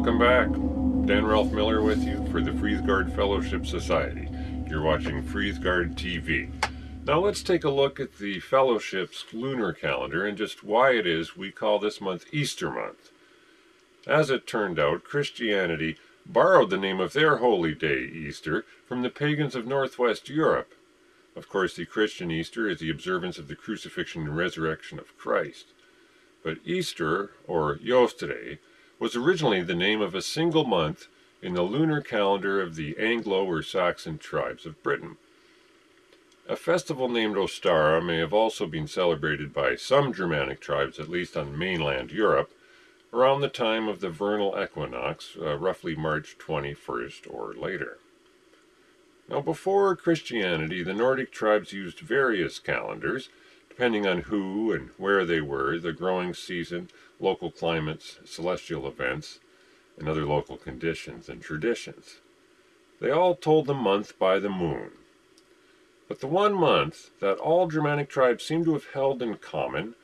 Welcome back. Dan Ralph Miller with you for the Fridhgard Fellowship Society. You're watching Fridhgard TV. Now let's take a look at the Fellowship's lunar calendar and just why it is we call this month Easter month. As it turned out, Christianity borrowed the name of their holy day, Easter, from the pagans of northwest Europe. Of course, the Christian Easter is the observance of the crucifixion and resurrection of Christ. But Easter, or Eostre, was originally the name of a single month in the lunar calendar of the Anglo or Saxon tribes of Britain. A festival named Ostara may have also been celebrated by some Germanic tribes, at least on mainland Europe, around the time of the vernal equinox, uh, roughly March 21st or later. Now, before Christianity, the Nordic tribes used various calendars, depending on who and where they were, the growing season, local climates, celestial events, and other local conditions and traditions. They all told the month by the moon. But the one month that all Germanic tribes seem to have held in common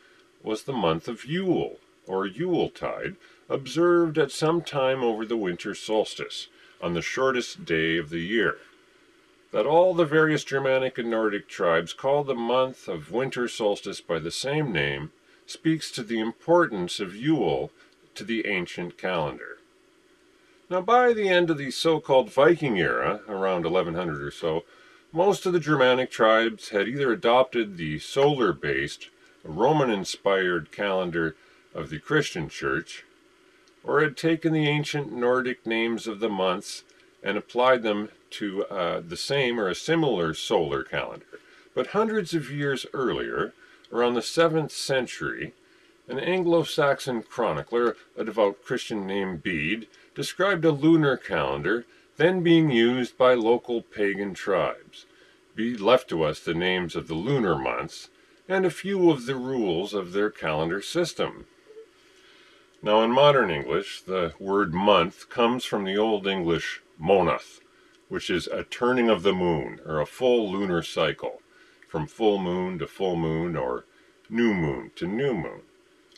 was the month of Yule, or Yuletide, observed at some time over the winter solstice, on the shortest day of the year that all the various Germanic and Nordic tribes call the month of winter solstice by the same name speaks to the importance of Yule to the ancient calendar. Now, by the end of the so called Viking era, around 1100 or so, most of the Germanic tribes had either adopted the solar based, Roman inspired calendar of the Christian Church, or had taken the ancient Nordic names of the months and applied them to uh, the same or a similar solar calendar. But hundreds of years earlier, around the 7th century, an Anglo Saxon chronicler, a devout Christian named Bede, described a lunar calendar then being used by local pagan tribes. Bede left to us the names of the lunar months and a few of the rules of their calendar system. Now, in modern English, the word month comes from the Old English monath, which is a turning of the moon or a full lunar cycle, from full moon to full moon or new moon to new moon,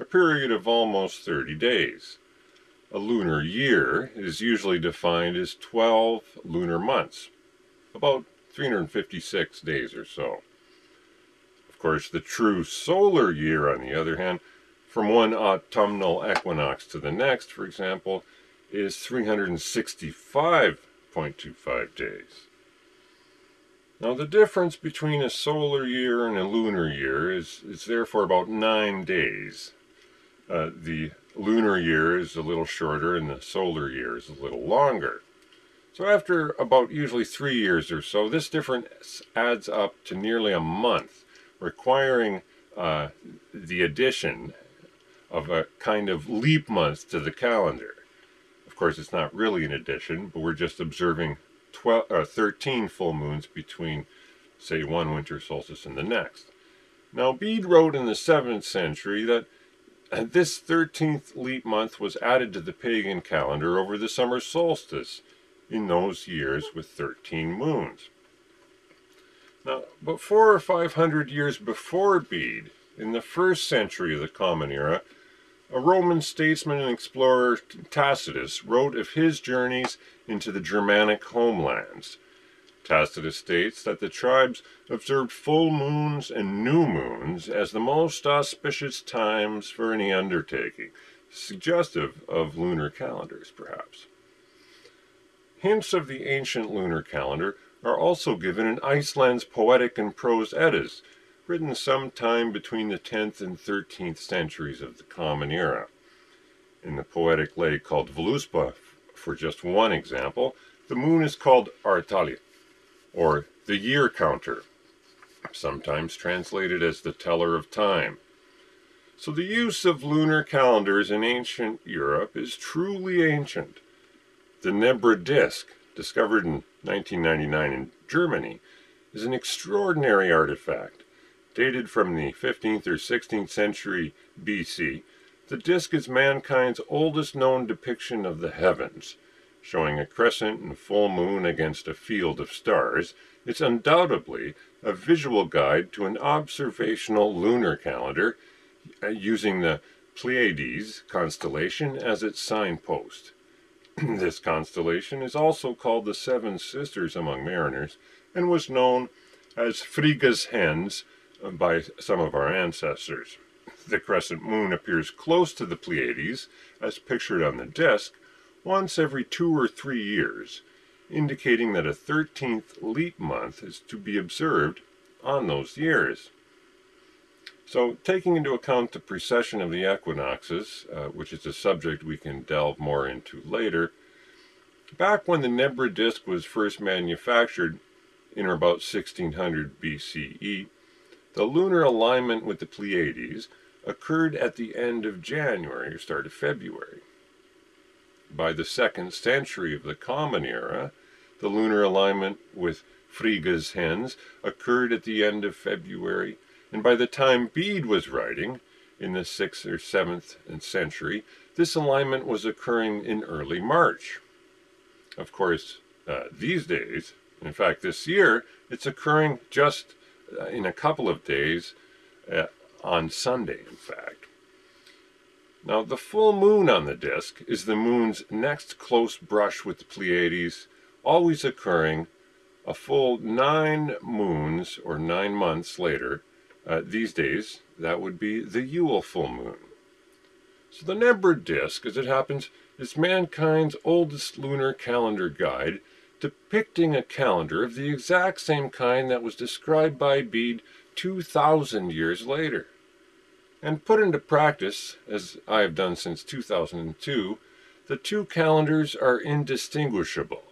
a period of almost 30 days. A lunar year is usually defined as 12 lunar months, about 356 days or so. Of course, the true solar year, on the other hand, from one autumnal equinox to the next, for example, is 365.25 days. Now, the difference between a solar year and a lunar year is, is therefore about nine days. Uh, the lunar year is a little shorter and the solar year is a little longer. So, after about usually three years or so, this difference adds up to nearly a month, requiring uh, the addition of a kind of leap month to the calendar. Course, it's not really an addition, but we're just observing 12, uh, 13 full moons between, say, one winter solstice and the next. Now, Bede wrote in the 7th century that this 13th leap month was added to the pagan calendar over the summer solstice in those years with 13 moons. Now, but four or five hundred years before Bede, in the first century of the Common Era, a Roman statesman and explorer, Tacitus, wrote of his journeys into the Germanic homelands. Tacitus states that the tribes observed full moons and new moons as the most auspicious times for any undertaking, suggestive of lunar calendars, perhaps. Hints of the ancient lunar calendar are also given in Iceland's poetic and prose Eddas, written sometime between the 10th and 13th centuries of the Common Era. In the poetic lay called Völuspá, for just one example, the moon is called Ártalið, or the year counter, sometimes translated as the teller of time. So the use of lunar calendars in ancient Europe is truly ancient. The Nebra disk, discovered in 1999 in Germany, is an extraordinary artifact dated from the 15th or 16th century BC, the disk is mankind's oldest known depiction of the heavens. Showing a crescent and full moon against a field of stars, it's undoubtedly a visual guide to an observational lunar calendar uh, using the Pleiades constellation as its signpost. this constellation is also called the Seven Sisters among mariners and was known as Frigga's Hens by some of our ancestors. The crescent moon appears close to the Pleiades, as pictured on the disk, once every two or three years, indicating that a 13th leap month is to be observed on those years. So, taking into account the precession of the equinoxes, uh, which is a subject we can delve more into later, back when the Nebra disk was first manufactured in about 1600 BCE, the lunar alignment with the Pleiades occurred at the end of January or start of February. By the second century of the Common Era, the lunar alignment with Frigga's hens occurred at the end of February, and by the time Bede was writing, in the 6th or 7th century, this alignment was occurring in early March. Of course, uh, these days, in fact, this year, it's occurring just in a couple of days uh, on Sunday, in fact. Now, the full moon on the disk is the moon's next close brush with the Pleiades, always occurring a full nine moons or nine months later. Uh, these days, that would be the Yule full moon. So, the Nebra disk, as it happens, is mankind's oldest lunar calendar guide depicting a calendar of the exact same kind that was described by Bede 2,000 years later. And put into practice, as I have done since 2002, the two calendars are indistinguishable.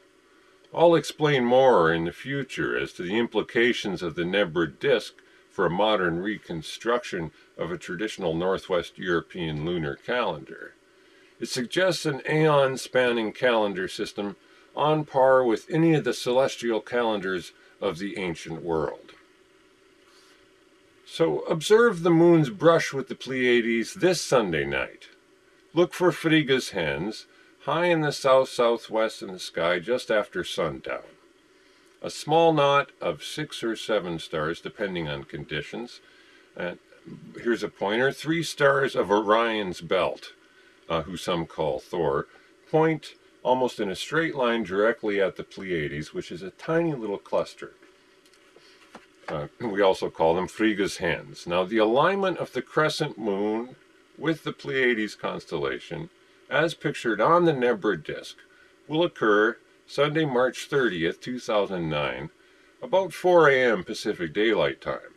I'll explain more in the future as to the implications of the Nebra disk for a modern reconstruction of a traditional Northwest European lunar calendar. It suggests an aeon spanning calendar system on par with any of the celestial calendars of the ancient world. So observe the moon's brush with the Pleiades this Sunday night. Look for Frigga's hens high in the south southwest in the sky just after sundown. A small knot of six or seven stars, depending on conditions. And here's a pointer three stars of Orion's belt, uh, who some call Thor, point almost in a straight line directly at the Pleiades, which is a tiny little cluster. Uh, we also call them Frigga's hands. Now, the alignment of the crescent moon with the Pleiades constellation, as pictured on the Nebra disk, will occur Sunday, March 30th, 2009, about 4 a.m. Pacific Daylight Time.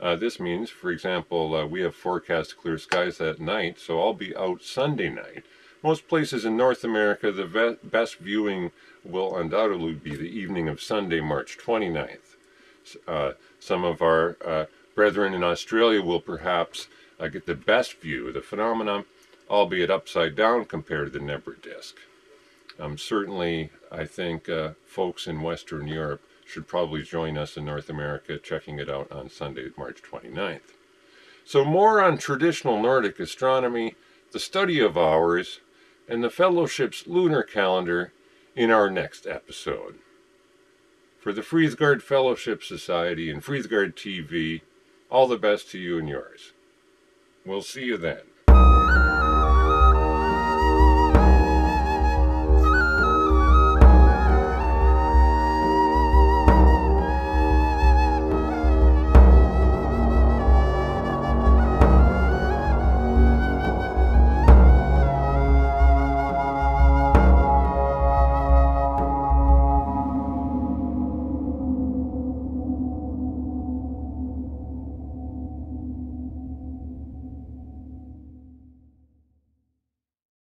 Uh, this means, for example, uh, we have forecast clear skies that night, so I'll be out Sunday night most places in North America, the best viewing will undoubtedly be the evening of Sunday, March 29th. Uh, some of our uh, brethren in Australia will perhaps uh, get the best view of the phenomenon, albeit upside down compared to the Nebra disk. Um, certainly, I think uh, folks in Western Europe should probably join us in North America checking it out on Sunday, March 29th. So more on traditional Nordic astronomy, the study of hours, and the Fellowship's lunar calendar in our next episode. For the Fridhgard Fellowship Society and Fridhgard TV, all the best to you and yours. We'll see you then.